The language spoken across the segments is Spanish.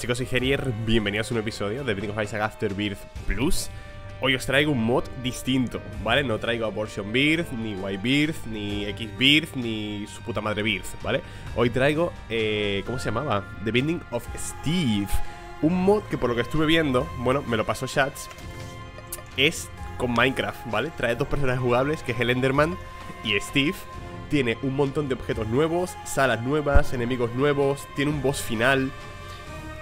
chicos, soy Gerier, bienvenidos a un episodio de Binding of Isaac Afterbirth Plus Hoy os traigo un mod distinto, ¿vale? No traigo Abortion Birth, ni Y Birth, ni X Birth, ni su puta madre Birth, ¿vale? Hoy traigo, eh, ¿cómo se llamaba? The Binding of Steve Un mod que por lo que estuve viendo, bueno, me lo pasó Shats Es con Minecraft, ¿vale? Trae dos personajes jugables, que es el Enderman y Steve Tiene un montón de objetos nuevos, salas nuevas, enemigos nuevos, tiene un boss final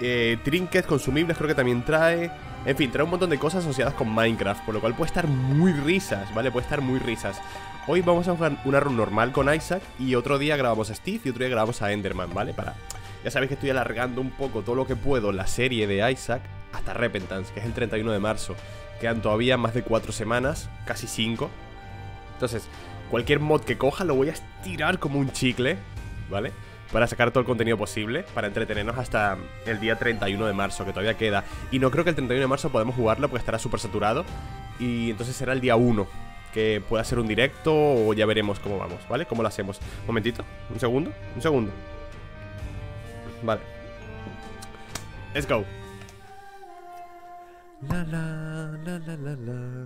eh, trinkets consumibles creo que también trae En fin, trae un montón de cosas asociadas con Minecraft Por lo cual puede estar muy risas, ¿vale? Puede estar muy risas Hoy vamos a jugar una run normal con Isaac Y otro día grabamos a Steve y otro día grabamos a Enderman, ¿vale? Para... Ya sabéis que estoy alargando un poco todo lo que puedo la serie de Isaac Hasta Repentance, que es el 31 de marzo Quedan todavía más de 4 semanas, casi 5 Entonces, cualquier mod que coja lo voy a estirar como un chicle ¿Vale? Para sacar todo el contenido posible, para entretenernos hasta el día 31 de marzo, que todavía queda. Y no creo que el 31 de marzo podamos jugarlo porque estará súper saturado. Y entonces será el día 1, que pueda ser un directo o ya veremos cómo vamos, ¿vale? ¿Cómo lo hacemos? Un momentito, un segundo, un segundo. Vale. Let's go. La, la, la, la, la, la.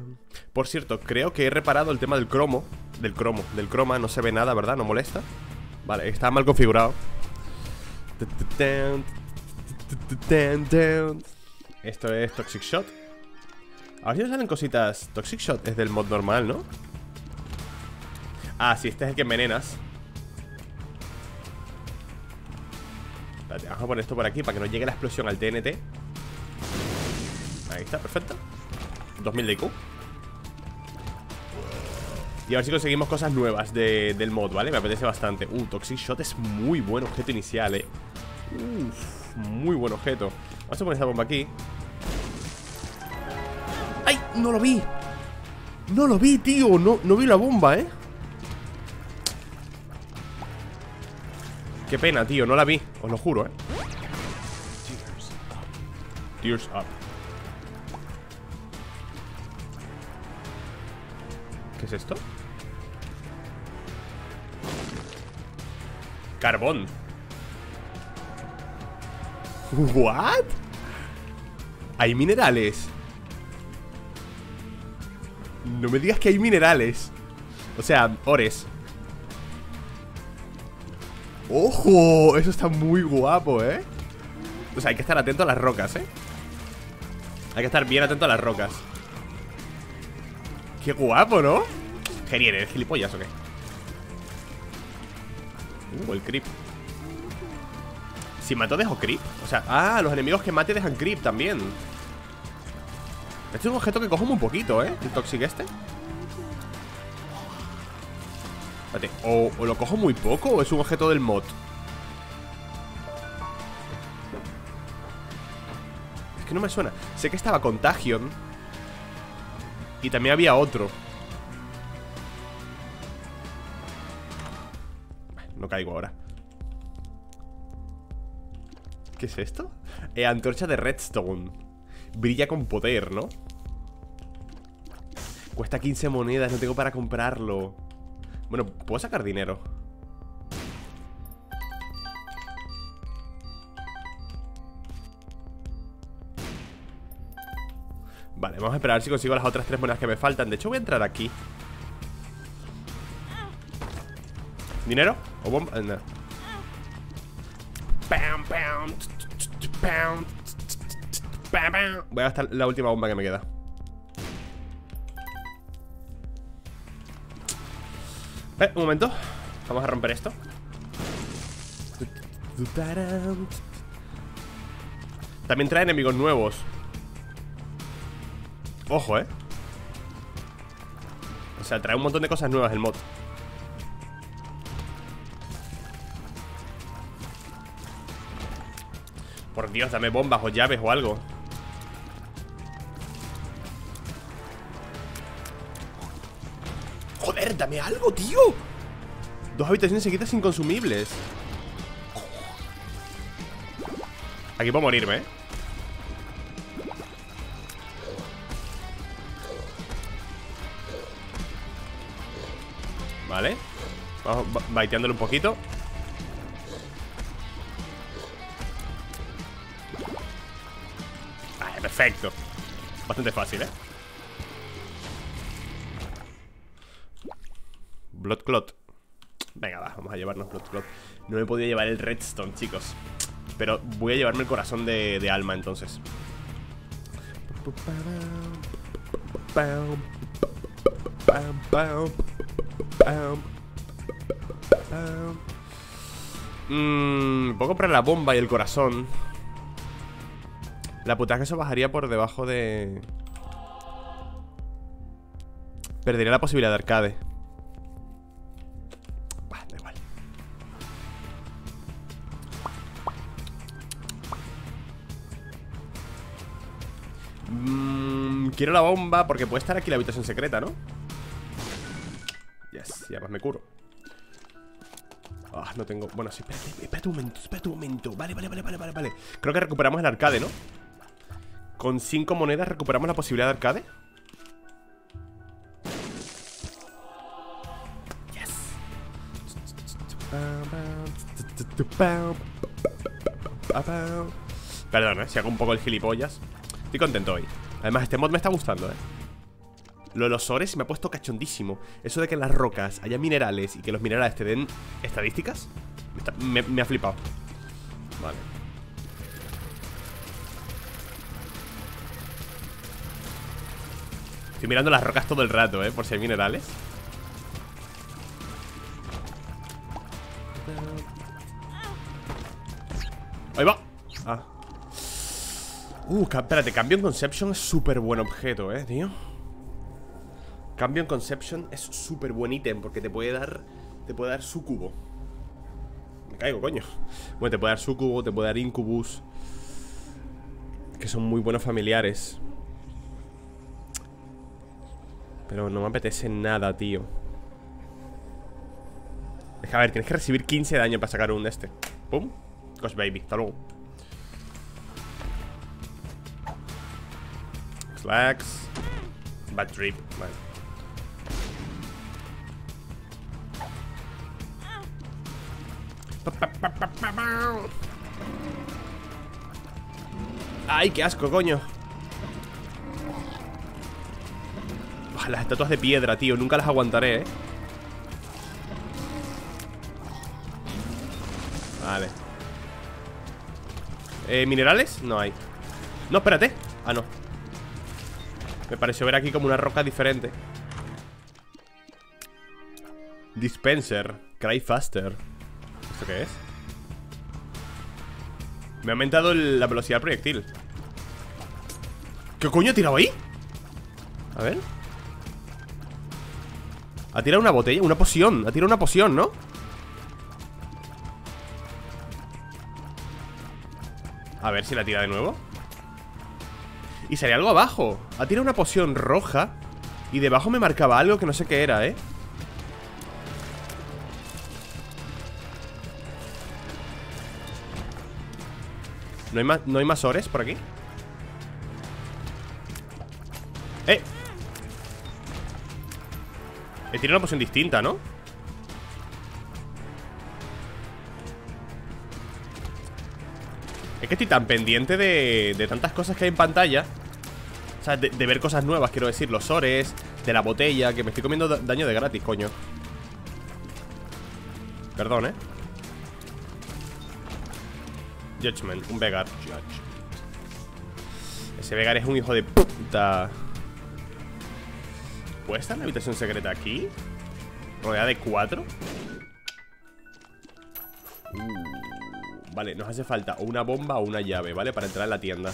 Por cierto, creo que he reparado el tema del cromo Del cromo, del croma, no se ve nada, ¿verdad? ¿No molesta? Vale, está mal configurado. Esto es Toxic Shot. A ver si nos salen cositas. Toxic Shot es del mod normal, ¿no? Ah, sí, este es el que envenenas. Espérate, vamos a poner esto por aquí Para que no llegue la explosión al TNT Ahí está, perfecto. 2000 de IQ y a ver si conseguimos cosas nuevas del mod, ¿vale? Me apetece bastante Uh, Toxic Shot es muy buen objeto inicial, eh Uf, muy buen objeto Vamos a poner esta bomba aquí ¡Ay! ¡No lo vi! ¡No lo vi, tío! No, no vi la bomba, ¿eh? Qué pena, tío, no la vi Os lo juro, ¿eh? Tears up ¿Qué es esto? Carbón ¿What? Hay minerales No me digas que hay minerales O sea, ores ¡Ojo! Eso está muy guapo, ¿eh? O sea, hay que estar atento a las rocas, ¿eh? Hay que estar bien atento a las rocas Qué guapo, ¿no? Genial, ¿eres gilipollas o qué? Uh, el creep. Si mato dejo creep O sea, ah, los enemigos que mate dejan creep también. Este es un objeto que cojo muy poquito, ¿eh? El Toxic este. Espérate, o, o lo cojo muy poco o es un objeto del mod. Es que no me suena. Sé que estaba Contagion. Y también había otro caigo ahora. ¿Qué es esto? Eh, antorcha de redstone. Brilla con poder, ¿no? Cuesta 15 monedas, no tengo para comprarlo. Bueno, puedo sacar dinero Vale, vamos a esperar si consigo las otras tres monedas que me faltan. De hecho voy a entrar aquí ¿Dinero? ¿O bomba? No. Voy a gastar la última bomba que me queda. Eh, un momento. Vamos a romper esto. También trae enemigos nuevos. Ojo, eh. O sea, trae un montón de cosas nuevas el mod Por Dios, dame bombas o llaves o algo. Joder, dame algo, tío. Dos habitaciones seguidas inconsumibles. Aquí puedo morirme, eh Vale. Vamos baiteándole un poquito Perfecto. Bastante fácil, ¿eh? Blood Clot. Venga, va, vamos a llevarnos Blood Clot. No me podía llevar el Redstone, chicos. Pero voy a llevarme el corazón de, de alma, entonces. Mmm, puedo comprar la bomba y el corazón La puta que eso bajaría por debajo de... Perdería la posibilidad de arcade. Da igual. Mmm, quiero la bomba porque puede estar aquí la habitación secreta, ¿no? Yes, y además me curo. Ah, no tengo... Bueno, sí, espérate, espérate un momento, espérate un momento. Vale, vale, vale, vale, vale. Creo que recuperamos el arcade, ¿no? Con cinco monedas recuperamos la posibilidad de arcade Yes Perdón, ¿eh? Si hago un poco el gilipollas Estoy contento hoy Además, este mod me está gustando, ¿eh? Lo de los ores me ha puesto cachondísimo. Eso de que en las rocas haya minerales y que los minerales te den estadísticas, me, ha flipado. Vale. Estoy mirando las rocas todo el rato, ¿eh? Por si hay minerales. Ahí va. Ah. Uh, espérate, cambio en Conception es súper buen objeto, eh, tío. Cambio en Conception es súper buen ítem porque te puede dar. Te puede dar sucubo. Me caigo, coño. Bueno, te puede dar sucubo, te puede dar incubus. Que son muy buenos familiares. Pero no me apetece nada, tío. Deja ver, tienes que recibir 15 de daño para sacar un de este. Pum. Ghost Baby, hasta luego. Slacks. Bad Trip, vale. ¡Ay, qué asco, coño! Las estatuas de piedra, tío Nunca las aguantaré, ¿eh? Vale. Eh, ¿Minerales? No hay. No, espérate. Ah, no. Me pareció ver aquí como una roca diferente. Dispenser. Cry faster ¿Esto qué es? Me ha aumentado la velocidad del proyectil. ¿Qué coño ha tirado ahí? A ver Ha tirado una botella, una poción Ha tirado una poción, ¿no? A ver si la tira de nuevo Y salía algo abajo Ha tirado una poción roja Y debajo me marcaba algo que no sé qué era, ¿eh? ¿No hay más, ¿no hay más ores por aquí? ¡Eh! He tirado una poción distinta, ¿no? Es que estoy tan pendiente de, de tantas cosas que hay en pantalla. O sea, de, de, ver cosas nuevas, quiero decir Los ores, de la botella Que me estoy comiendo daño de gratis, coño. Perdón, ¿eh? Judgment, un Vegar. Ese Vegar es un hijo de puta ¿Puede estar la habitación secreta aquí? Rodeada de cuatro uh, Vale, nos hace falta una bomba o una llave, ¿vale? Para entrar en la tienda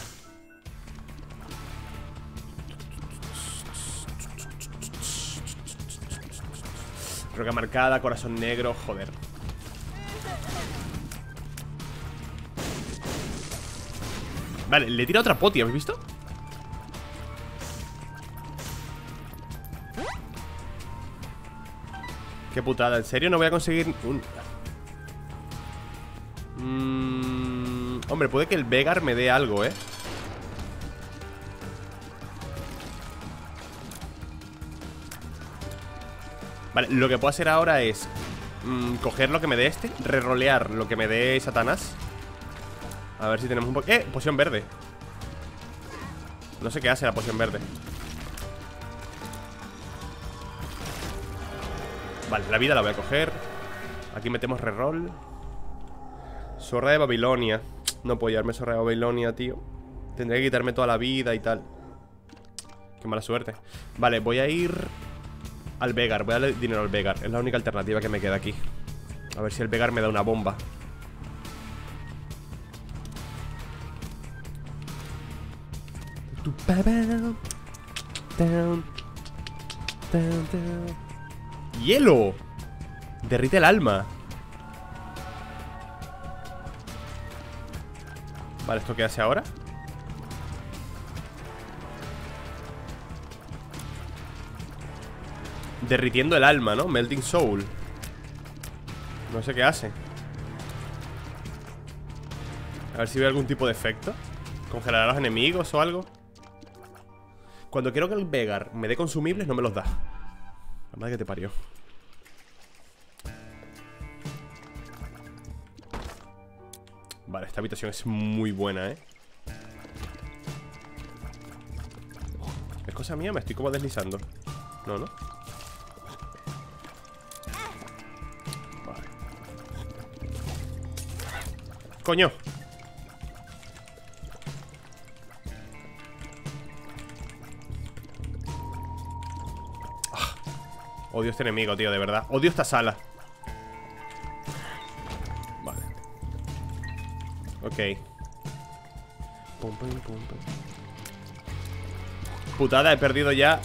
Roca marcada, corazón negro, joder Vale, le tira otra poti, ¿habéis visto? Qué putada, ¿en serio no voy a conseguir un... Mm, hombre, puede que el Vegar me dé algo, ¿eh? Vale, lo que puedo hacer ahora es mm, Coger lo que me dé este Rerolear lo que me dé Satanás a ver si tenemos un poco... ¡Eh! Poción verde No sé qué hace la poción verde Vale, la vida la voy a coger. Aquí metemos reroll. Zorra de Babilonia. No puedo llevarme Zorra de Babilonia, tío. Tendré que quitarme toda la vida y tal. Qué mala suerte. Vale, voy a ir al Vegar. Voy a darle dinero al Vegar. Es la única alternativa que me queda aquí. A ver si el Vegar me da una bomba ¡Hielo! Derrite el alma Vale, ¿esto qué hace ahora? Derritiendo el alma, ¿no? Melting Soul No sé qué hace A ver si veo algún tipo de efecto ¿Congelará a los enemigos o algo? Cuando quiero que el Vegar me dé consumibles No me los da La madre que te parió Vale, esta habitación es muy buena, ¿eh? ¿Es cosa mía? Me estoy como deslizando No, ¿no? Vale ¡Coño! Ah, odio este enemigo, tío, de verdad Odio esta sala Ok. Putada, he perdido ya.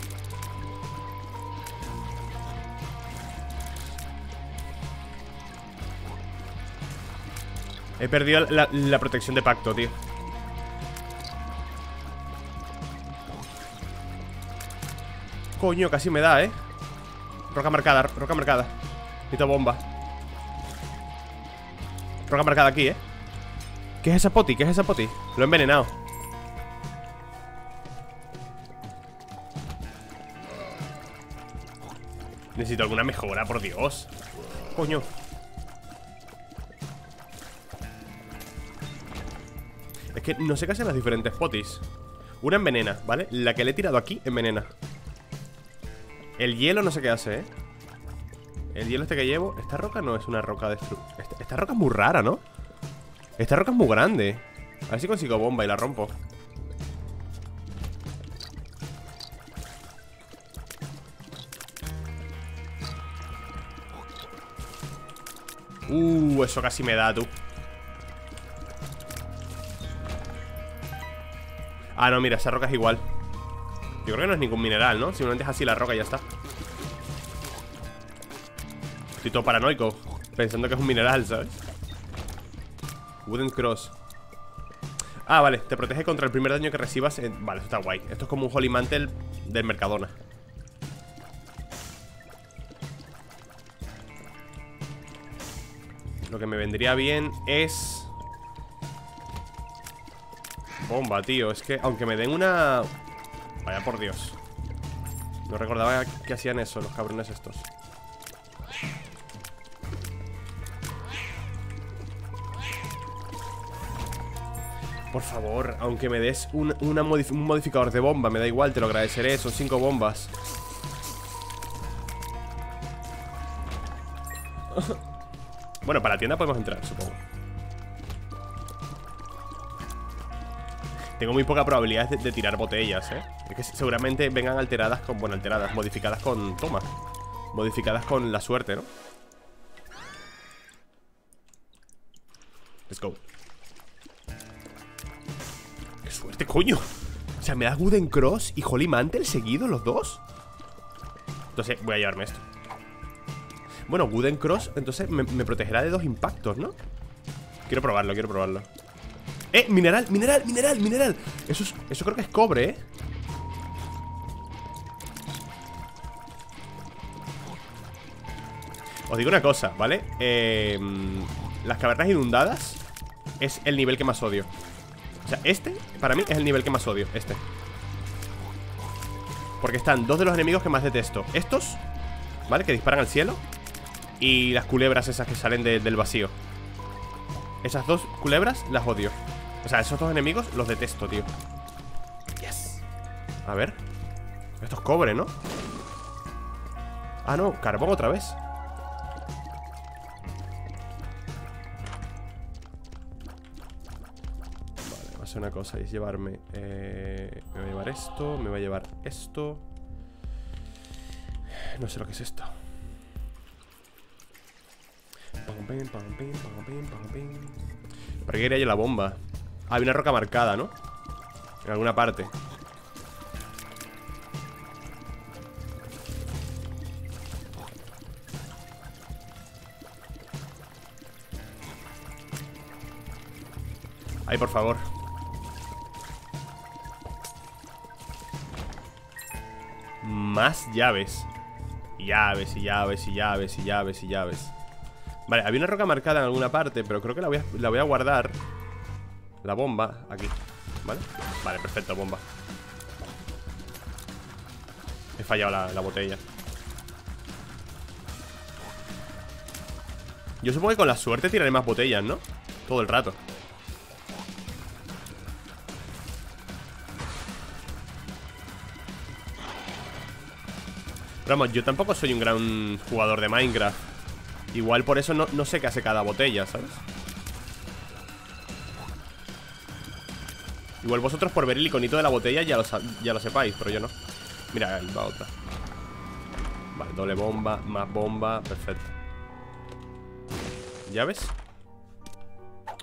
He perdido la, la protección de pacto, tío. Coño, casi me da, ¿eh? Roca marcada, roca marcada. Necesito bomba. Roca marcada aquí, ¿eh? ¿Qué es esa poti? ¿Qué es esa poti? Lo he envenenado Necesito alguna mejora, por Dios Coño Es que no sé qué hacen las diferentes potis Una envenena, ¿vale? La que le he tirado aquí envenena El hielo no sé qué hace, ¿eh? El hielo este que llevo Esta roca no es una roca de... Esta, esta roca es muy rara, ¿no? Esta roca es muy grande. A ver si consigo bomba y la rompo. Uh, eso casi me da, tú. Ah, no, mira, esa roca es igual. Yo creo que no es ningún mineral, ¿no? Simplemente es así la roca y ya está. Estoy todo paranoico Pensando que es un mineral, ¿sabes? Wooden Cross. Ah, vale, te protege contra el primer daño que recibas Vale, esto está guay. Esto es como un Holy Mantle del Mercadona. Lo que me vendría bien es... Bomba, tío Es que aunque me den una... Vaya por Dios. No recordaba que hacían eso los cabrones estos Por favor, aunque me des un, modificador de bomba Me da igual, te lo agradeceré Son cinco bombas Bueno, para la tienda podemos entrar, supongo Tengo muy poca probabilidad de, tirar botellas, ¿eh? Es que seguramente vengan alteradas con... Bueno, alteradas, modificadas con... Toma Modificadas con la suerte, ¿no? Let's go este coño O sea, me da Wooden Cross y Holy Mantle seguido los dos Entonces voy a llevarme esto Bueno, Wooden Cross Entonces me, protegerá de dos impactos, ¿no? Quiero probarlo, quiero probarlo ¡Eh! Mineral, mineral, mineral, mineral Eso, eso creo que es cobre, ¿eh? Os digo una cosa, ¿vale? Eh, las cavernas inundadas Es el nivel que más odio o sea, este, para mí, es el nivel que más odio Este. Porque están dos de los enemigos que más detesto. Estos, ¿vale? Que disparan al cielo. Y las culebras esas que salen del vacío. Esas dos culebras las odio. O sea, esos dos enemigos los detesto, tío. Yes. A ver. Esto es cobre, ¿no? Ah, no, carbón otra vez Ser una cosa Y es llevarme eh, Me va a llevar esto Me va a llevar esto. No sé lo que es esto. ¿Para qué iría yo la bomba? Ah, hay una roca marcada, ¿no? En alguna parte. Ay, por favor Más llaves. Llaves y llaves y llaves y llaves y llaves. Vale, había una roca marcada en alguna parte Pero creo que la voy a, la voy a guardar. La bomba, aquí. ¿Vale? Vale, perfecto, bomba. He fallado la, la botella. Yo supongo que con la suerte tiraré más botellas, ¿no? Todo el rato Vamos, yo tampoco soy un gran jugador de Minecraft. Igual por eso no, no sé qué hace cada botella, ¿sabes? Igual vosotros por ver el iconito de la botella ya lo, ya lo sepáis, pero yo no. Mira, ahí va otra. Vale, doble bomba, más bomba, perfecto. ¿Llaves?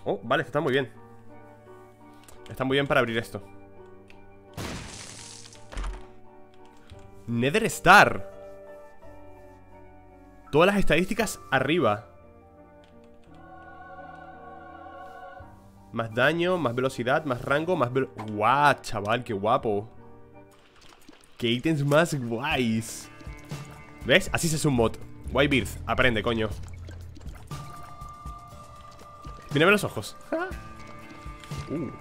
Oh, vale, está muy bien. Está muy bien para abrir esto. Nether Star Todas las estadísticas arriba Más daño, más velocidad, más rango, más velo... ¡Guau, chaval! ¡Qué guapo! ¡Qué ítems más guays! ¿Ves? Así se hace un mod Whitebeard, aprende, coño Mírame los ojos uh.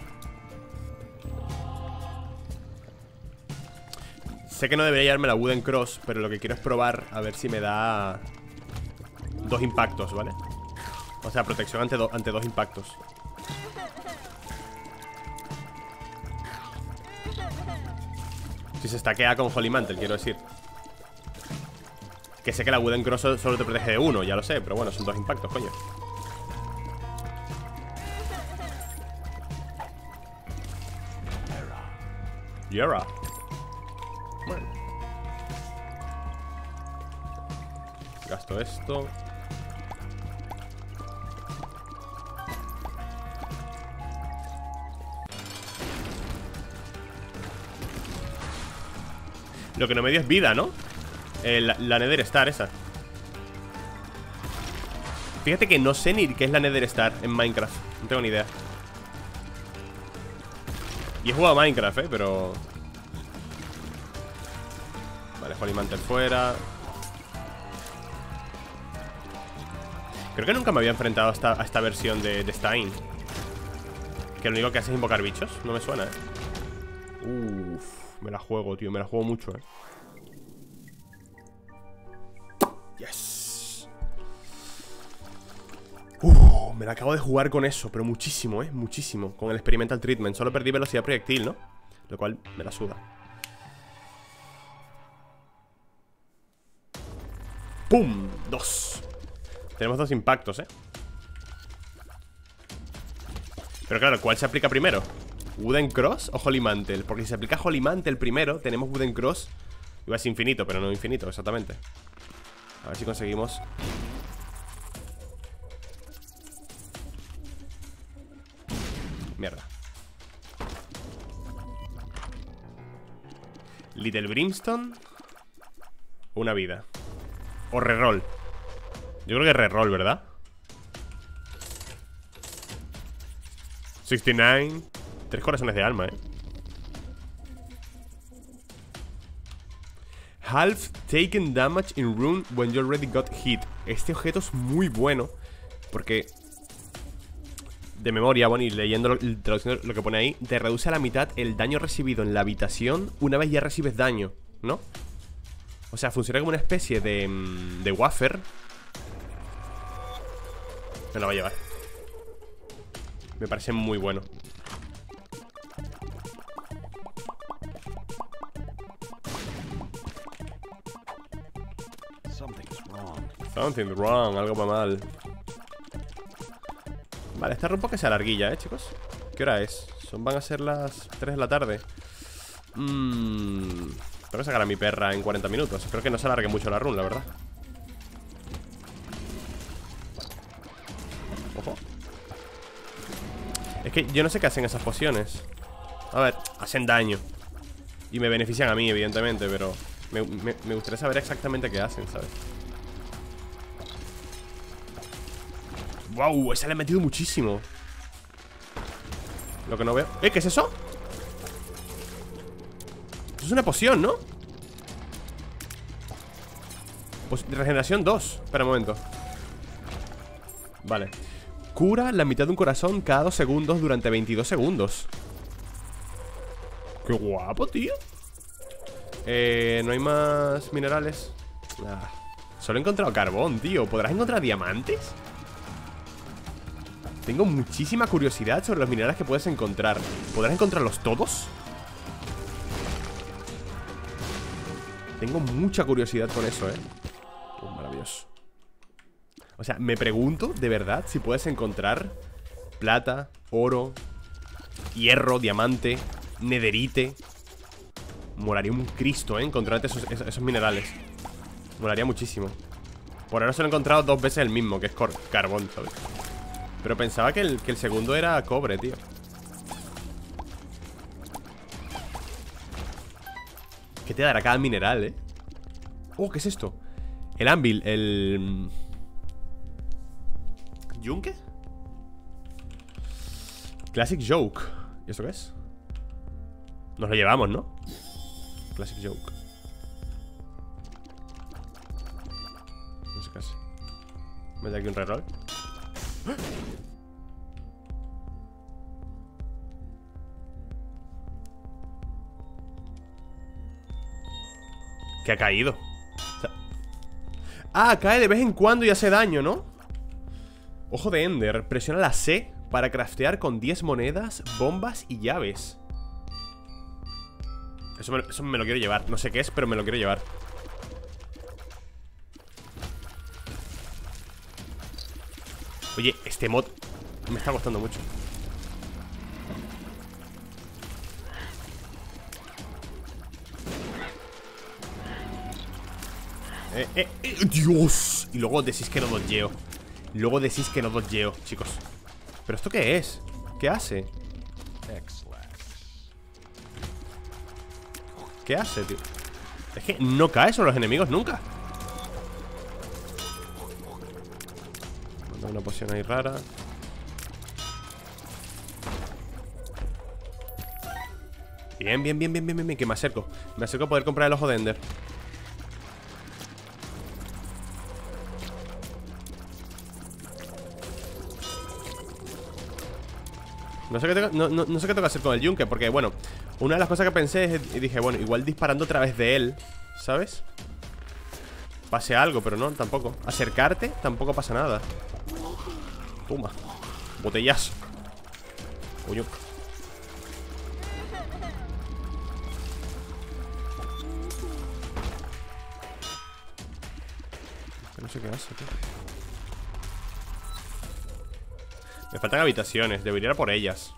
Sé que no debería llevarme la Wooden Cross Pero lo que quiero es probar a ver si me da Dos impactos, ¿vale? O sea, protección ante, ante dos impactos. Si se estaquea con Holy Mantle, quiero decir. Que sé que la Wooden Cross solo te protege de uno, ya lo sé Pero bueno, son dos impactos, coño. Yara Bueno. Gasto esto Lo que no me dio es vida, ¿no? Eh, la, Nether Star esa Fíjate que no sé ni qué es la Nether Star en Minecraft No tengo ni idea Y he jugado Minecraft, ¿eh? Pero... Vale, Holy Mantle fuera Creo que nunca me había enfrentado a esta, a esta versión de, de Stein Que lo único que hace es invocar bichos No me suena, ¿eh? Uff me la juego, tío, me la juego mucho, eh Yes uh, me la acabo de jugar con eso, pero muchísimo, eh, muchísimo Con el Experimental Treatment, solo perdí velocidad proyectil, ¿no? Lo cual me la suda ¡Pum! Dos Tenemos dos impactos, ¿eh? Pero claro, ¿cuál se aplica primero? ¿Wooden Cross o Holy Mantle? Porque si se aplica Holy Mantle primero, tenemos Wooden Cross. Iba a ser infinito, pero no infinito, exactamente. A ver si conseguimos. Mierda. Little Brimstone. Una vida. O reroll. Yo creo que reroll, ¿verdad? 69 Tres corazones de alma, eh Half taken damage in room when you already got hit. Este objeto es muy bueno Porque De memoria, bueno, y leyendo lo, lo que pone ahí Te reduce a la mitad el daño recibido en la habitación Una vez ya recibes daño, ¿no? O sea, funciona como una especie de, mm, de wafer. Me lo va a llevar. Me parece muy bueno Something wrong, algo va mal. Vale, esta rompo que se alarguilla, ¿eh, chicos? ¿Qué hora es? Son, van a ser las 3 de la tarde. Mmm. Tengo que sacar a mi perra en 40 minutos. Espero que no se alargue mucho la run, la verdad. Ojo. Es que yo no sé qué hacen esas pociones. A ver, hacen daño. Y me benefician a mí, evidentemente, pero me, me gustaría saber exactamente qué hacen, ¿sabes? ¡Wow! Esa le he metido muchísimo Lo que no veo ¿Eh? ¿Qué es eso? Eso es una poción, ¿no? Pues regeneración 2 Espera un momento Vale Cura la mitad de un corazón cada 2 segundos durante 22 segundos Qué guapo, tío Eh, no hay más minerales ah, Solo he encontrado carbón, tío ¿Podrás encontrar diamantes? Tengo muchísima curiosidad sobre los minerales que puedes encontrar ¿Podrás encontrarlos todos? Tengo mucha curiosidad con eso, ¿eh? Oh, maravilloso O sea, me pregunto, de verdad, si puedes encontrar Plata, oro Hierro, diamante Nederite Molaría un cristo, ¿eh? Encontrarte esos, esos minerales Molaría muchísimo Por ahora solo he encontrado dos veces el mismo Que es carbón, ¿sabes? Pero pensaba que el, que el segundo era cobre, tío ¿Qué te dará cada mineral, eh? Oh, ¿qué es esto? El anvil, el... ¿Yunque? Classic Joke ¿Y eso qué es? Nos lo llevamos, ¿no? Classic Joke No sé qué es Me da aquí un reroll Que ha caído. Ah, cae de vez en cuando y hace daño, ¿no? Ojo de Ender Presiona la C para craftear con 10 monedas, bombas y llaves. Eso me, eso me lo quiero llevar. No sé qué es, pero me lo quiero llevar Oye, este mod me está costando mucho eh, eh, eh, Dios Y luego decís que no dodgeo Luego decís que no dodgeo, chicos ¿Pero esto qué es? ¿Qué hace? ¿Qué hace, tío? Es que no cae sobre los enemigos nunca una poción ahí rara. Bien, bien, bien, bien, bien, bien, que me acerco. Me acerco a poder comprar el ojo de Ender. No sé, qué tengo, no, no, sé qué tengo que hacer con el yunque Porque, bueno, una de las cosas que pensé es, dije, bueno, igual disparando a través de él ¿Sabes? Pase algo, pero no, tampoco. Acercarte, tampoco pasa nada Toma Botellazo. Coño. No sé qué hace, tío. Me faltan habitaciones Debería ir a por ellas.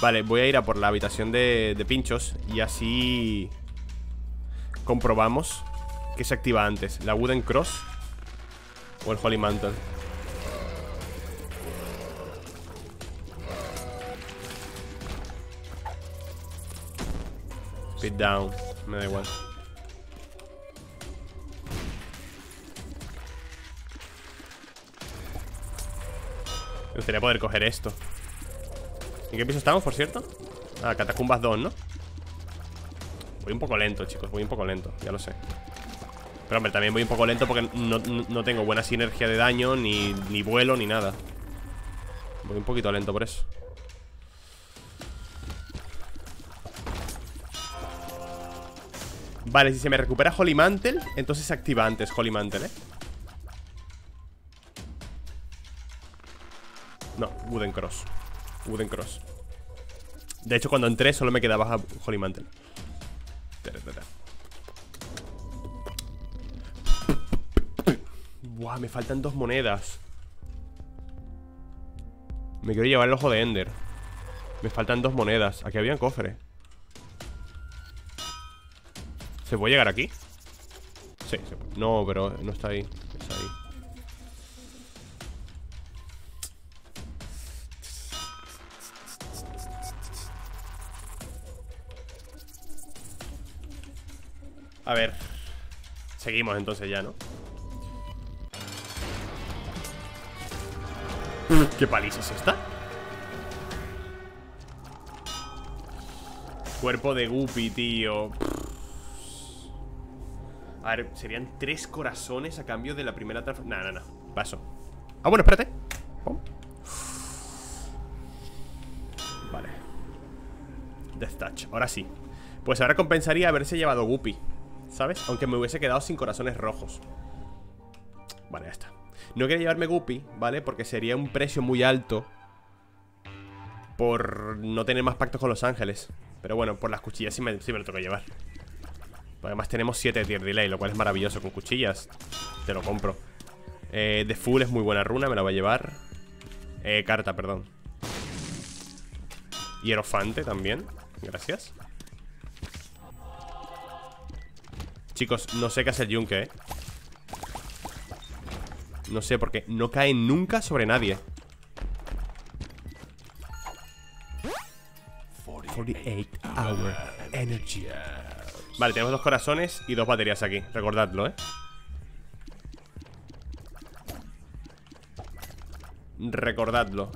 Vale, voy a ir a por la habitación de, pinchos Y así Comprobamos Que se activa antes La Wooden Cross O el Holy Mantle Down, me da igual. Me gustaría poder coger esto. ¿En qué piso estamos, por cierto? Ah, Catacumbas 2, ¿no? Voy un poco lento, chicos Voy un poco lento, ya lo sé. Pero hombre, también voy un poco lento porque no, tengo buena sinergia de daño Ni, ni vuelo, ni nada. Voy un poquito lento por eso Vale, si se me recupera Holy Mantle Entonces se activa antes Holy Mantle, ¿eh? No, Wooden Cross. Wooden Cross. De hecho, cuando entré solo me quedaba Holy Mantle. Buah, me faltan dos monedas. Me quiero llevar el ojo de Ender. Me faltan dos monedas. Aquí había un cofre ¿Se puede llegar aquí? Sí, se puede. No, pero no está ahí Está ahí A ver Seguimos entonces ya, ¿no? ¿Qué paliza es esta? Cuerpo de Guppy, tío A ver, serían tres corazones a cambio de la primera transformación No, no, no, paso. Ah, bueno, espérate. Vale. Death Touch, ahora sí. Pues ahora compensaría haberse llevado Guppy ¿Sabes? Aunque me hubiese quedado sin corazones rojos. Vale, ya está. No quería llevarme Guppy, ¿vale? Porque sería un precio muy alto Por no tener más pactos con los ángeles. Pero bueno, por las cuchillas sí me, sí me lo tengo que llevar Además tenemos 7 de tier delay Lo cual es maravilloso con cuchillas. Te lo compro. Eh, The Full es muy buena runa, me la voy a llevar. Eh, Carta, perdón. Hierofante también. Gracias. Chicos, no sé qué hace el yunque, eh. No sé, porque no cae nunca sobre nadie. 48 hour Vale, tenemos dos corazones y dos baterías aquí. Recordadlo, eh Recordadlo.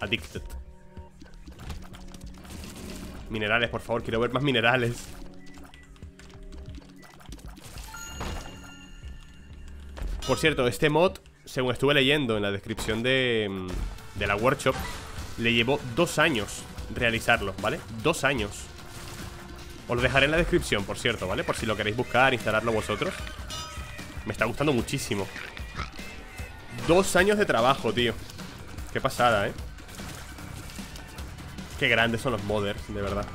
Addicted. Minerales, por favor, quiero ver más minerales. Por cierto, este mod, según estuve leyendo en la descripción de, mm, de la workshop Le llevó dos años realizarlo, ¿vale? Dos años. Os lo dejaré en la descripción, por cierto, ¿vale? Por si lo queréis buscar, instalarlo vosotros. Me está gustando muchísimo. Dos años de trabajo, tío. Qué pasada, ¿eh? Qué grandes son los modders, de verdad.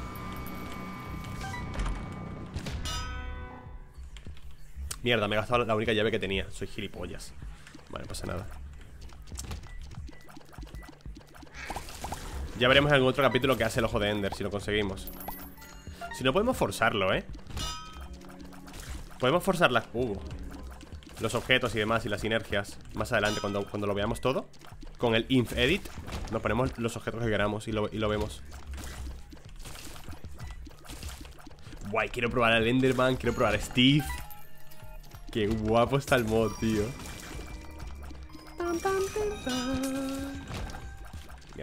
Mierda, me he gastado la única llave que tenía. Soy gilipollas. Vale, pasa nada Ya veremos en algún otro capítulo que hace el ojo de Ender Si lo conseguimos. Si no podemos forzarlo, ¿eh? Podemos forzar las... Uh, los objetos y demás Y las sinergias Más adelante, cuando, cuando lo veamos todo. Con el inf edit Nos ponemos los objetos que queramos y lo, y lo vemos. Guay, quiero probar al Enderman Quiero probar a Steve. Qué guapo está el mod, tío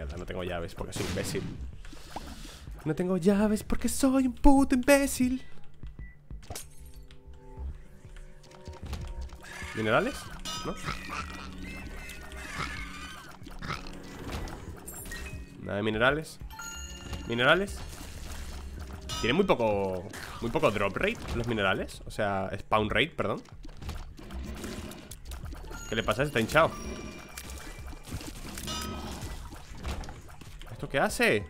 No tengo llaves porque soy imbécil No tengo llaves porque soy un puto imbécil ¿Minerales? ¿No? Nada de minerales ¿Minerales? Tiene muy poco Muy poco drop rate los minerales O sea, spawn rate, perdón ¿Qué le pasa? Está hinchado ¿Esto qué hace?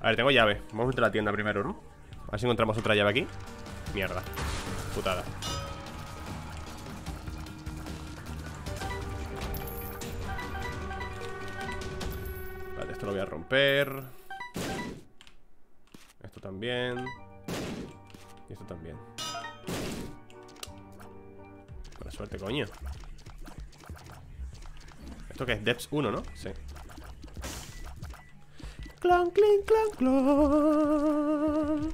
A ver, tengo llave. Vamos a entrar a la tienda primero, ¿no? A ver si encontramos otra llave aquí. Mierda. Putada. Vale, esto lo voy a romper. Esto también. Y esto también. Buena suerte, coño ¿Esto qué es? Depths 1, ¿no? Sí Clan, clan, clan, clan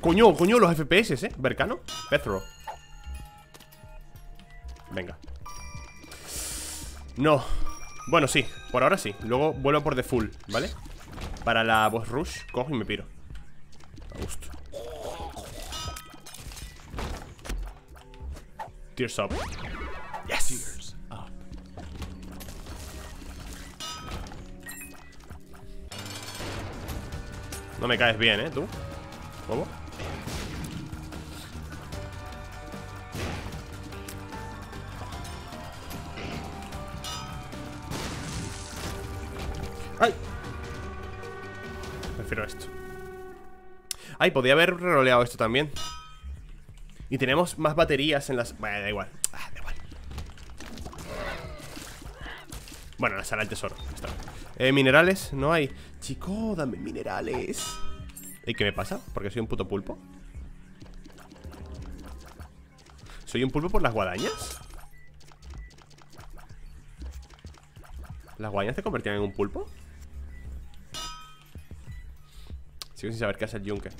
Coño, coño, los FPS, ¿eh? Bercano, Petro Venga No Bueno, sí, por ahora sí Luego vuelvo por the full, ¿vale? Para la boss rush, cojo y me piro A gusto Tears up Yes No me caes bien, ¿eh? ¿Tú? ¿Cómo? Ay, podía haber roleado esto también Y tenemos más baterías en las... Bueno, da igual ah, Da igual Bueno, la sala del tesoro. Eh, minerales, no hay Chico, dame minerales ¿Y qué me pasa? Porque soy un puto pulpo ¿Soy un pulpo por las guadañas? ¿Las guadañas te convertían en un pulpo? Sigo sin saber qué hace el yunque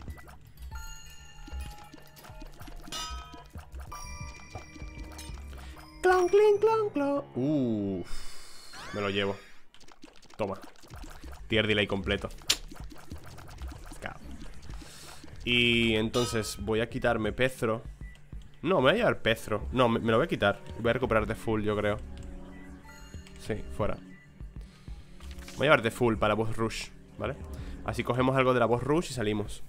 Clon, clon, clon, clon. Uff Me lo llevo. Toma. Tier delay completo. Y entonces voy a quitarme Pezro. No, me voy a llevar Pezro. No, me, me, lo voy a quitar. Voy a recuperar de full, yo creo. Sí, fuera. Voy a llevar de full para boss rush ¿Vale? Así cogemos algo de la voz rush y salimos.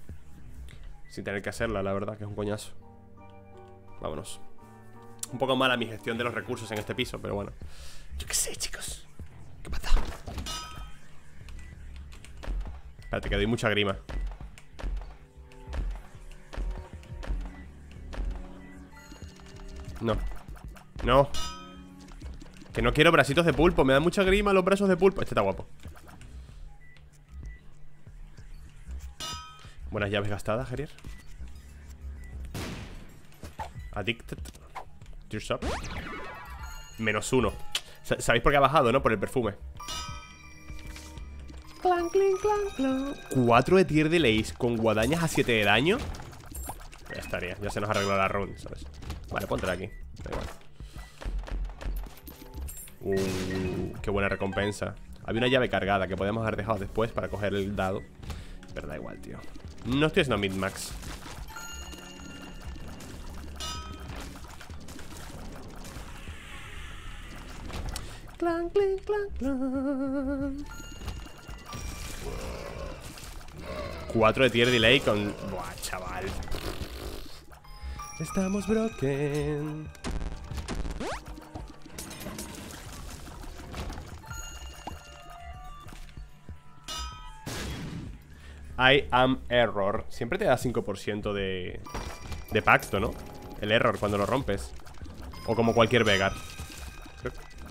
Sin tener que hacerla, la verdad, que es un coñazo. Vámonos. Un poco mala mi gestión de los recursos en este piso, pero bueno. Yo qué sé, chicos. ¿Qué pasa? Espérate, que doy mucha grima. No. No. Que no quiero bracitos de pulpo. Me da mucha grima los brazos de pulpo. Este está guapo Buenas llaves gastadas, Gerier Addicted. Tears up. Menos uno. Sabéis por qué ha bajado, ¿no? Por el perfume. Clan, clan, clan, Cuatro de tier de lace Con guadañas a 7 de daño. Ya estaría, ya se nos arregló la run, ¿sabes? Vale, ponte aquí. Da igual. Uh, qué buena recompensa. Había una llave cargada que podemos haber dejado después Para coger el dado. Pero da igual, tío no estoy haciendo mid-max. Clan, clan, clan, clan. Cuatro de tier delay con... Buah, chaval. Estamos broken I am error. Siempre te da 5% de, de pacto, ¿no? El error cuando lo rompes. O como cualquier Vegar.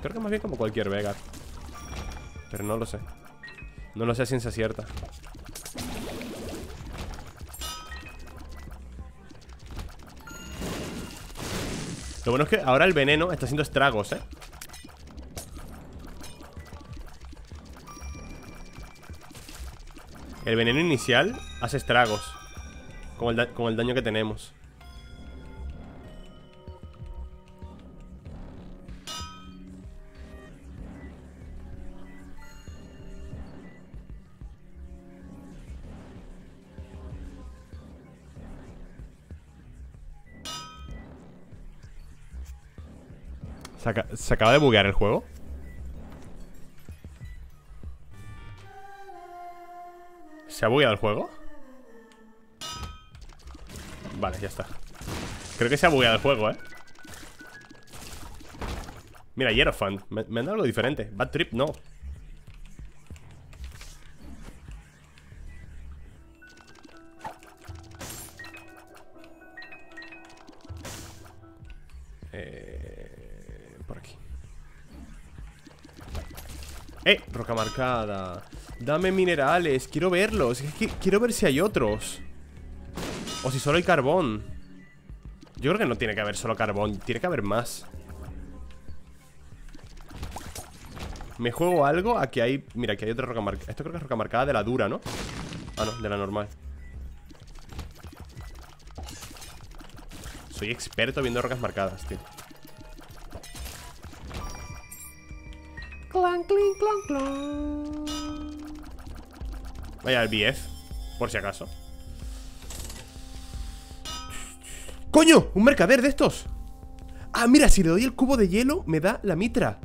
Creo, que más bien como cualquier Vegar. Pero no lo sé. No lo sé a ciencia cierta. Lo bueno es que ahora el veneno está haciendo estragos, ¿eh? El veneno inicial hace estragos Con el, con el daño que tenemos ¿Se, ¿Se acaba de buguear el juego? ¿Se ha bugueado el juego? Vale, ya está Creo que se ha bugueado el juego, ¿eh? Mira, Hierophant me, me han dado algo diferente Bad Trip, no eh, Por aquí ¡Eh! Roca marcada Dame minerales, quiero verlos. Quiero ver si hay otros. O si solo hay carbón. Yo creo que no tiene que haber solo carbón Tiene que haber más. Me juego algo a que hay... Mira, que hay otra roca marcada Esto creo que es roca marcada de la dura, ¿no? Ah, no, de la normal. Soy experto viendo rocas marcadas, tío. Clan, clan, clan, clan Vaya el BF Por si acaso ¡Coño! ¡Un mercader de estos! Ah, mira, si le doy el cubo de hielo Me da la mitra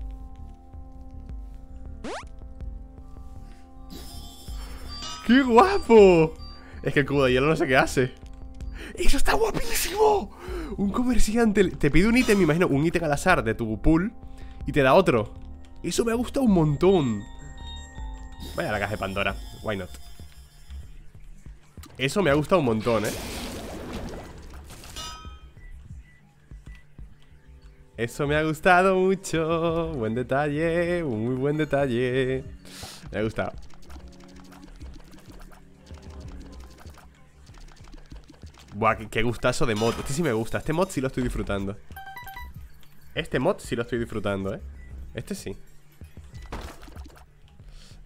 ¡Qué guapo! Es que el cubo de hielo no sé qué hace. ¡Eso está guapísimo! Un comerciante te pide un ítem, me imagino, un ítem al azar de tu pool y te da otro. Eso me ha gustado un montón. Vaya la caja de Pandora. Why not? Eso me ha gustado un montón, ¿eh? Eso me ha gustado mucho. Buen detalle, muy buen detalle. Me ha gustado. Buah, qué, gustazo de mod Este sí me gusta, este mod sí lo estoy disfrutando Este mod sí lo estoy disfrutando, eh Este sí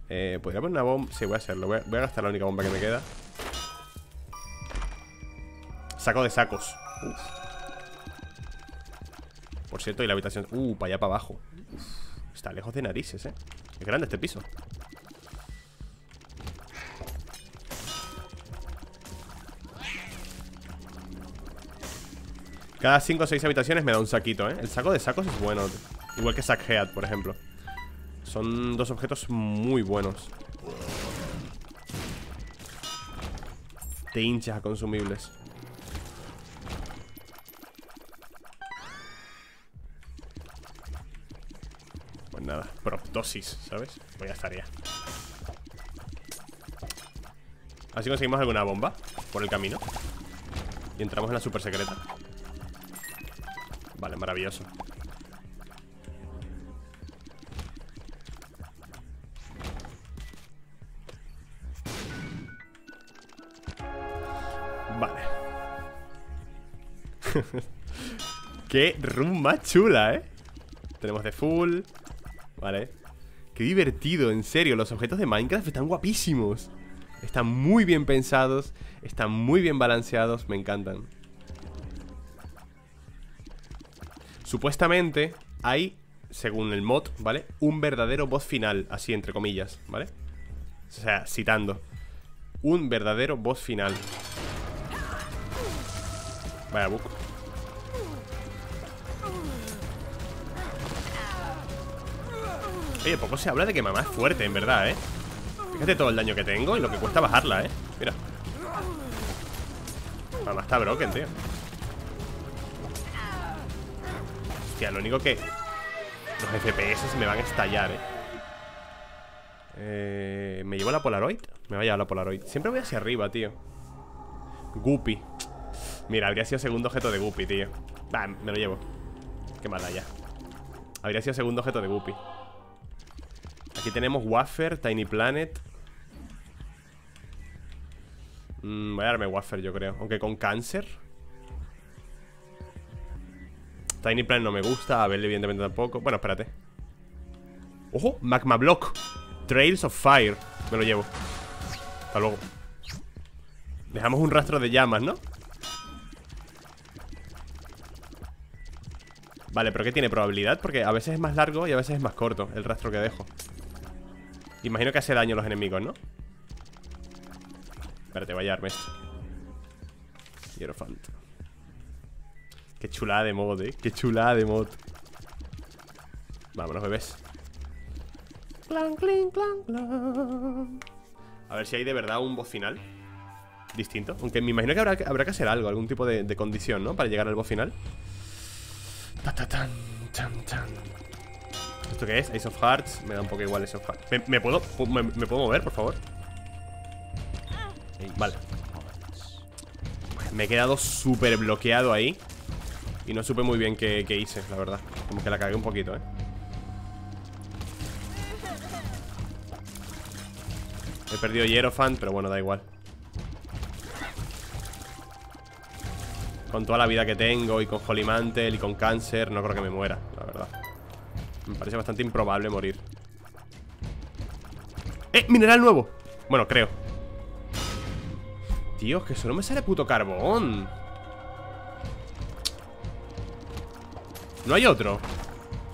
Eh, podría poner una bomba. Sí, voy a hacerlo, voy a, gastar la única bomba que me queda. Saco de sacos. Por cierto, y la habitación. Uh, para allá para abajo. Está lejos de narices, eh. Es grande este piso. Cada 5 o 6 habitaciones me da un saquito, ¿eh? El saco de sacos es bueno. Igual que Sackhead, por ejemplo Son dos objetos muy buenos. Te hinchas a consumibles. Pues nada, proptosis, ¿sabes? Pues ya estaría. Así conseguimos alguna bomba Por el camino. Y entramos en la super secreta. Vale, maravilloso Vale. Qué room más chula, ¿eh? Tenemos de full. Vale. Qué divertido, en serio. Los objetos de Minecraft están guapísimos. Están muy bien pensados. Están muy bien balanceados. Me encantan. Supuestamente hay, según el mod, ¿vale? Un verdadero boss final, así entre comillas, ¿vale? O sea, citando. Un verdadero boss final Vaya book Oye, poco se habla de que mamá es fuerte, en verdad, ¿eh? Fíjate todo el daño que tengo y lo que cuesta bajarla, ¿eh? Mira Mamá está broken, tío lo único que Los FPS me van a estallar, eh. eh ¿Me llevo la Polaroid? Me va a llevar la Polaroid Siempre voy hacia arriba, tío Guppy Mira, habría sido segundo objeto de Guppy, tío. Va, me lo llevo. Qué mala ya. Habría sido segundo objeto de Guppy. Aquí tenemos Waffer, Tiny Planet. Mm, Voy a darme Waffer, yo creo. Aunque con cáncer. Tiny Plan no me gusta, Abel evidentemente tampoco. Bueno, espérate. ¡Ojo! Magma Block. Trails of Fire. Me lo llevo. Hasta luego. Dejamos un rastro de llamas, ¿no? Vale, pero ¿qué tiene probabilidad? Porque a veces es más largo y a veces es más corto El rastro que dejo. Imagino que hace daño a los enemigos, ¿no? Espérate, voy a llevarme esto. Hierofant Qué chulada de mod, eh. Qué chulada de mod. Vámonos, bebés. A ver si hay de verdad un boss final Distinto. Aunque me imagino que habrá, habrá que hacer algo Algún tipo de, condición, ¿no? Para llegar al boss final ¿Esto qué es? Ace of Hearts Me da un poco igual Ace of Hearts. ¿Me, puedo, me, puedo mover, por favor? Vale. Me he quedado súper bloqueado ahí y no supe muy bien qué, hice, la verdad. Como que la cagué un poquito, eh He perdido Hierofant, pero bueno, da igual. Con toda la vida que tengo Y con Holy Mantle y con cáncer No creo que me muera, Me parece bastante improbable morir. ¡Eh! ¡Mineral nuevo! Bueno, creo. Es que solo me sale puto carbón. No hay otro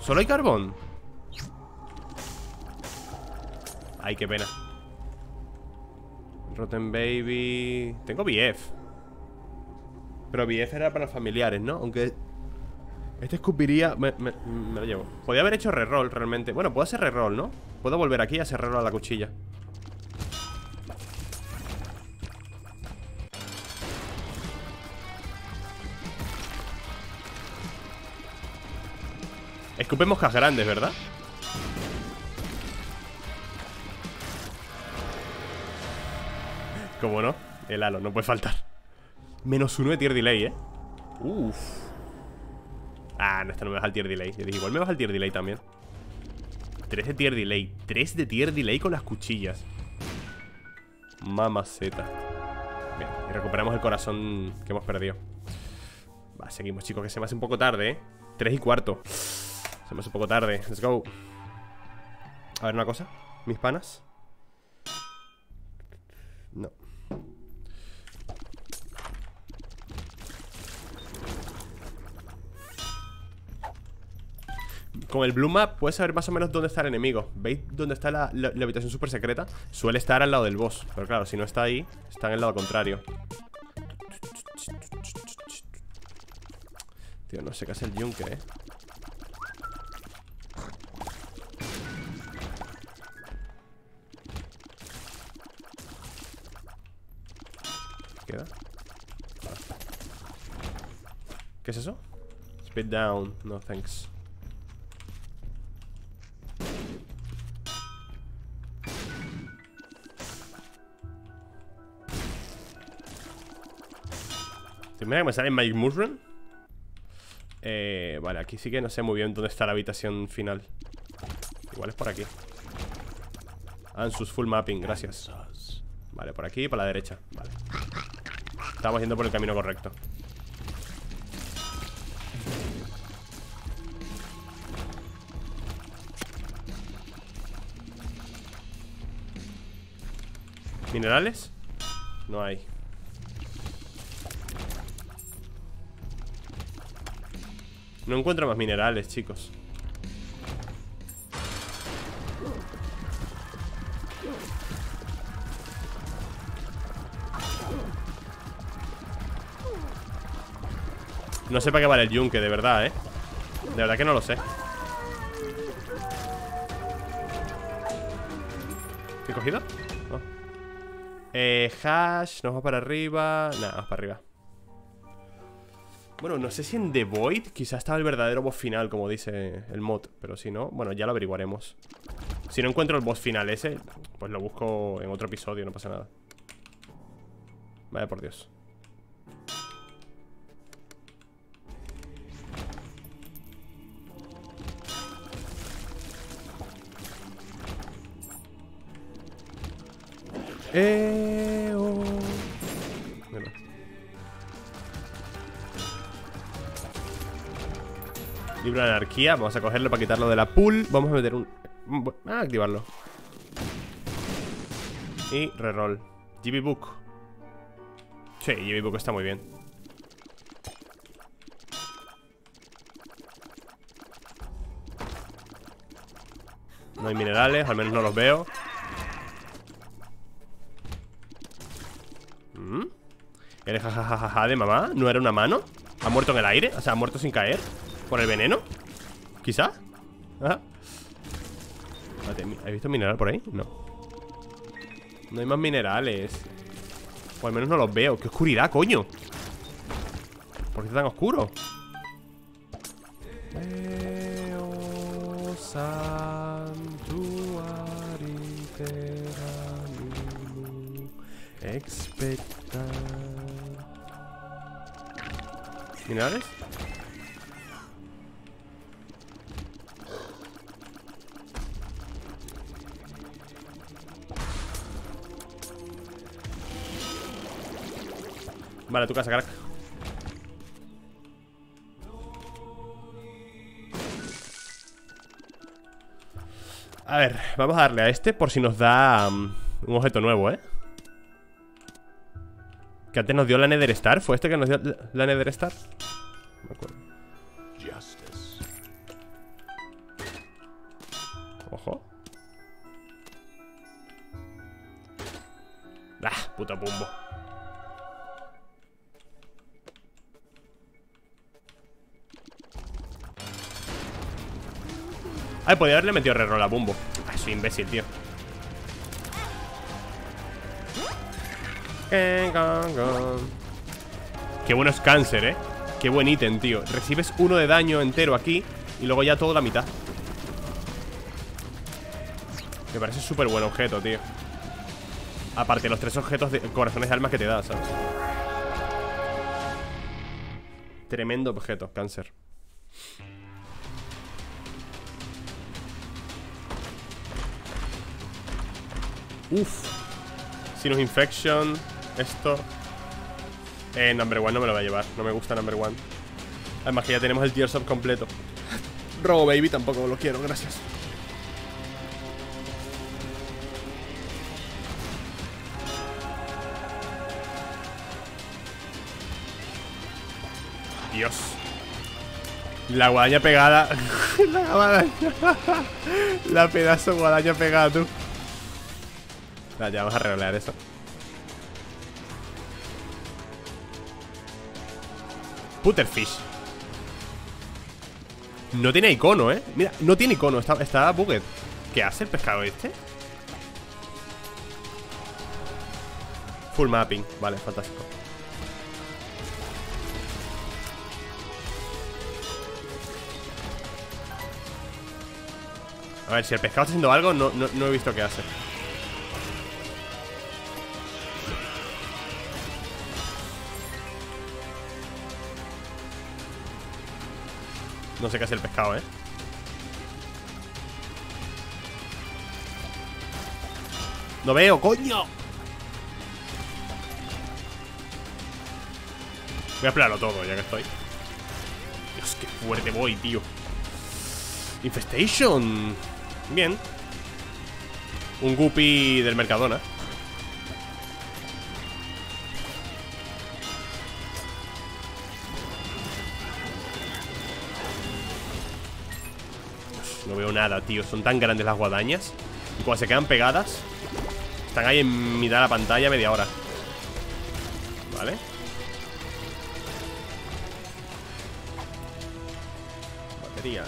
Solo hay carbón Ay, qué pena. Rotten Baby. Tengo BF Pero BF era para familiares, ¿no? Aunque este escupiría... Me, me, lo llevo Podría haber hecho reroll realmente Bueno, puedo hacer reroll, ¿no? Puedo volver aquí y hacer reroll a la cuchilla Escupe moscas grandes, ¿verdad? Como no? El halo, no puede faltar Menos uno de tier delay, ¿eh? Uff Ah, no, esta no me baja el tier delay. Yo dije, igual me baja el tier delay también. 3 de tier delay. 3 de tier delay con las cuchillas. Mamaceta. Bien, y recuperamos el corazón que hemos perdido. Va, seguimos chicos, que se me hace un poco tarde, eh 3 y cuarto. Se me hace un poco tarde, let's go. A ver una cosa, mis panas Con el Blue Map puedes saber más o menos dónde está el enemigo ¿Veis dónde está la, habitación super secreta? Suele estar al lado del boss Pero claro, si no está ahí, está en el lado contrario Tío, no sé qué hace el yunque, eh ¿Queda? ¿Qué es eso? Speed down, no thanks Mira que me sale Magic Mushroom eh, Vale, aquí sí que no sé muy bien dónde está la habitación final. Igual es por aquí. Ansus full mapping, gracias. Vale, por aquí y para la derecha. Vale. Estamos yendo por el camino correcto. ¿Minerales? No hay No encuentro más minerales, chicos No sé para qué vale el yunque, de verdad, ¿eh? De verdad que no lo sé ¿Qué he cogido? Oh. Eh, hash, nos vamos para arriba Nada, vamos para arriba bueno, no sé si en The Void quizás estaba el verdadero boss final, como dice el mod Pero si no, bueno, ya lo averiguaremos. Si no encuentro el boss final ese, pues lo busco en otro episodio, no pasa nada. Vaya por Dios. Eh, De anarquía, vamos a cogerlo para quitarlo de la pool Vamos a meter un... a activarlo Y reroll GB Book Sí, GB Book está muy bien No hay minerales, al menos no los veo ¿Mm? ¿El jajajaja de mamá? ¿No era una mano? ¿Ha muerto en el aire? O sea, ¿ha muerto sin caer? ¿Por el veneno? ¿Quizá? ¿Ah? ¿Has visto mineral por ahí? No No hay más minerales O al menos no los veo ¡Qué oscuridad, coño! ¿Por qué está tan oscuro? ¿Minerales? A ver, vamos a darle a este por si nos da um, un objeto nuevo, ¿eh? Que antes nos dio la Nether Star ¿Fue este que nos dio la Nether Star? Ay, haberle metido reroll a Bumbo. Ay, soy imbécil, tío. Qué bueno es cáncer, eh. Qué buen ítem, tío. Recibes uno de daño entero aquí Y luego ya todo la mitad. Me parece súper buen objeto, tío. Aparte, los tres objetos de corazones de alma que te da, ¿sabes? Tremendo objeto, cáncer Uf. Sinus Infection Esto. Eh, number one no me lo va a llevar No me gusta number one. Además que ya tenemos el tier sub completo. Robo Baby tampoco lo quiero, gracias. Dios. La guadaña pegada. La guadaña. La pedazo guadaña pegada, tú ya vamos a arreglar eso. Putterfish. No tiene icono, ¿eh? Mira, no tiene icono, está, está buget ¿Qué hace el pescado este? Full mapping, vale, fantástico. A ver, si el pescado está haciendo algo, no, no he visto qué hace No sé qué hace el pescado, ¿eh? No veo, coño Voy a explorarlo todo, ya que estoy. Dios, qué fuerte voy, tío. Infestation. Bien. Un guppy del Mercadona nada, tío. Son tan grandes las guadañas. Y cuando se quedan pegadas Están ahí en mitad de la pantalla media hora. Vale Batería.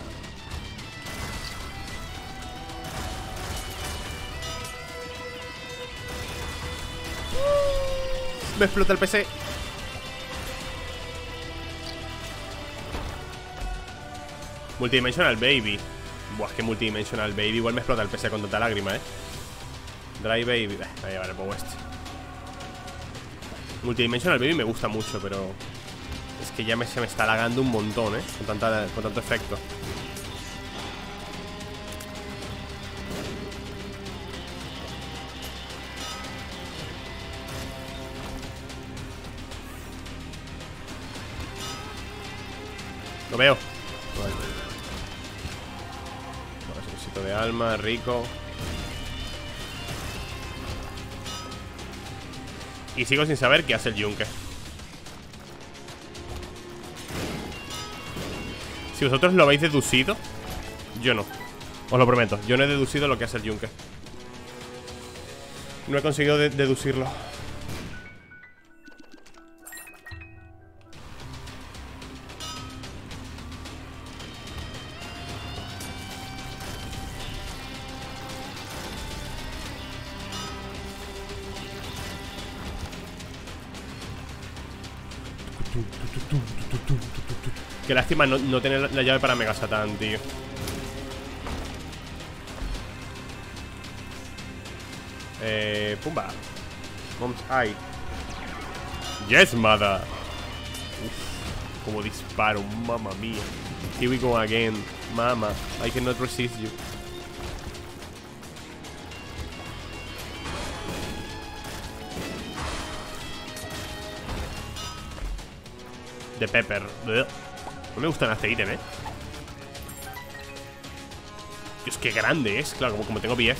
Me explota el PC Multidimensional Baby Buah, es que multidimensional baby. Igual me explota el PC con tanta lágrima, eh. Dry baby. Voy a llevar el Power este Multidimensional baby me gusta mucho, pero Es que ya me, se me está lagando un montón, eh Con, tanta, con tanto efecto. Lo veo alma, rico. Y sigo sin saber qué hace el yunque. Si vosotros lo habéis deducido Yo no. Os lo prometo, yo no he deducido lo que hace el yunque. No he conseguido deducirlo Lástima no, tener la llave para Mega Satan, tío. Eh, pumba. Mom's Eye Yes, mother. Uf, como disparo, mamma mía. Here we go again Mama, I cannot resist you. De pepper no me gustan las ítem, ¿eh? Dios, qué grande es Claro, como, tengo BF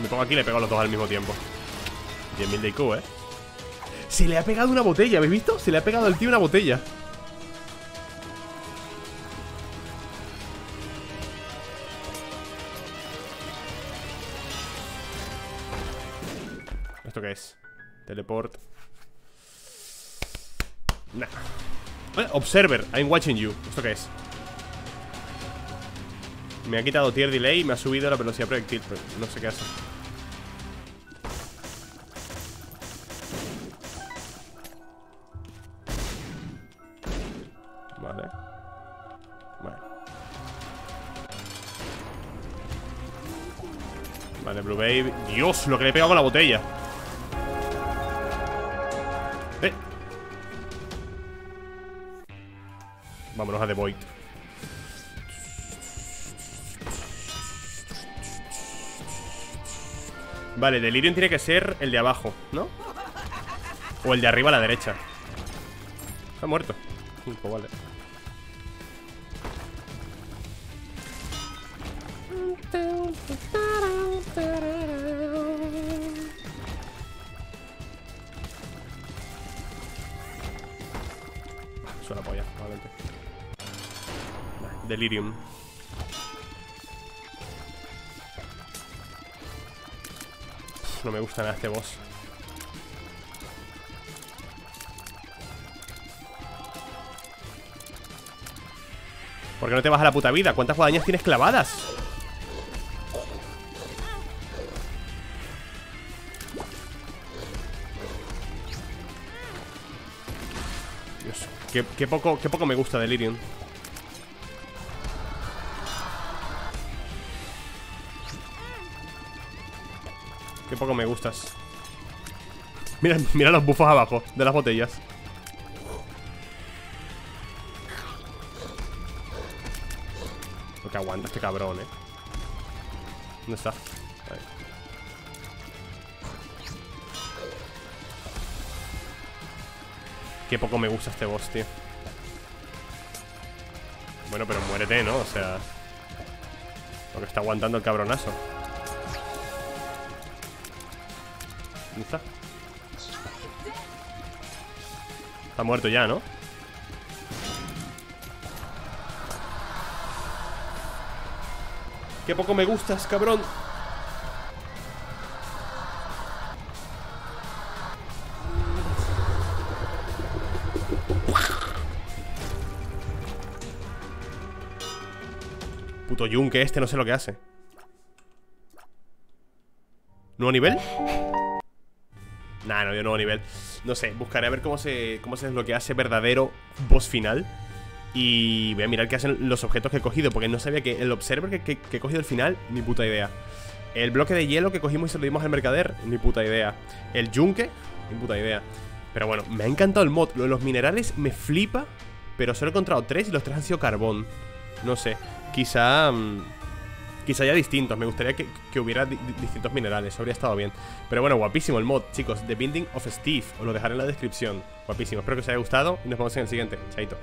me, pongo aquí y le pego a los dos al mismo tiempo 10.000 de IQ, ¿eh? Se le ha pegado una botella, ¿habéis visto? Se le ha pegado al tío una botella ¿Esto qué es? Teleport Observer, I'm watching you. ¿Esto qué es? Me ha quitado tier delay y me ha subido la velocidad proyectil pero No sé qué hace. Vale. Vale. Vale, Blue Baby Dios, lo que le he pegado con la botella. Vámonos a The Void. Vale, Delirium tiene que ser el de abajo, ¿no? O el de arriba a la derecha. Está muerto. Pues vale Delirium No me gusta nada este boss ¿Por qué no te vas a la puta vida? ¿Cuántas guadañas tienes clavadas? Dios, qué, poco, qué poco me gusta Delirium poco me gustas. Mira, mira los bufos abajo De las botellas. Lo que aguanta este cabrón, eh. ¿Dónde está? Qué poco me gusta este boss, tío. Bueno, pero muérete, ¿no? O sea Lo que está aguantando el cabronazo ¿Dónde está? Está muerto ya, ¿no? Qué poco me gustas, cabrón Puto yunque este, no sé lo que hace ¿Nuevo nivel? Nah, no, yo nuevo nivel. No sé, buscaré a ver cómo se, cómo se desbloquea ese verdadero boss final. Y voy a mirar qué hacen los objetos que he cogido Porque no sabía que el observer que, que- he cogido al final Ni puta idea. El bloque de hielo que cogimos y se lo dimos al mercader Ni puta idea. El yunque, ni puta idea. Pero bueno, me ha encantado el mod. Los minerales me flipa Pero solo he encontrado tres y los tres han sido carbón. No sé, quizá... mm, Quizá haya distintos, me gustaría que, hubiera di- di- distintos minerales, habría estado bien. Pero bueno, guapísimo el mod, chicos The Binding of Steve, os lo dejaré en la descripción. Guapísimo, espero que os haya gustado y nos vemos en el siguiente. Chaito